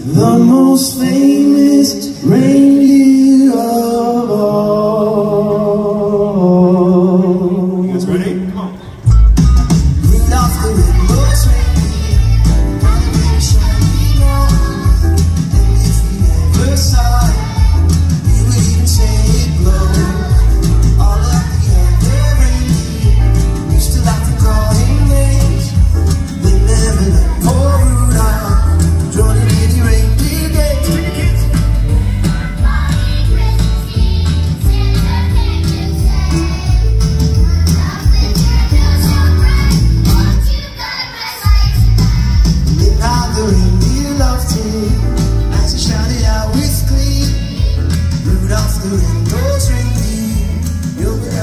the most famous reindeer of all. You guys ready? Come on. wondering, do you love? As shouted out with glee, Rudolph the Red-Nosed Reindeer, you'll be